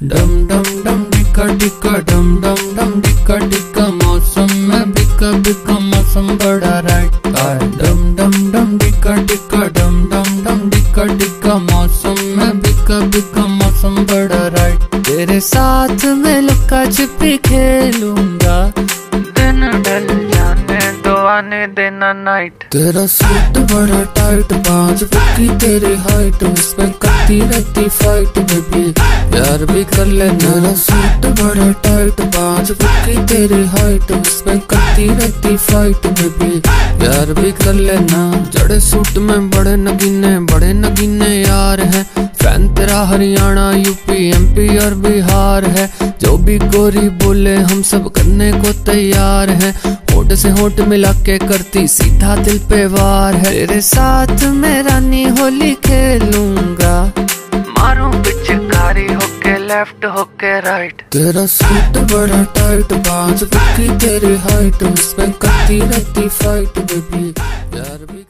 डम डम डम डिका डिका डम डम डम डिका डिका मौसम में बिका बिका मौसम बड़ा राइट है। डम डम डम डिका डिका डम डम डम डिका डिका मौसम में बिका बिका मौसम बड़ा राइट तेरे साथ में लुका छिपी खेलूँगा। दिन ढल जाने दो आने देना नाइट तेरा सूट बड़ा टाइट पाँच फुट तेरी हाइट उस पे करती रहती फाइट बेबी प्यार भी कर ले मेरा सूट बड़ा टाइट पाँच फुट तेरी हाइट उस करती रहती फाइट बेबी प्यार भी कर लेना, जड़े सूट में बड़े नगीने बड़े नगीने यार हैं। फ़ैन तेरा हरियाणा यूपी एमपी और बिहार है। जो भी गोरी बोले, हम सब करने को तैयार हैं। होट से होठ मिला के करती, सीधा दिल पे वार है। तेरे साथ मैं रानी होली खेलूँगा। लेफ़्ट होके राइट तेरा सूट बड़ा टाइट पाँच फुट तेरी हाइट उस पे करती रहती फाइट बेबी यार भी